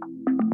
you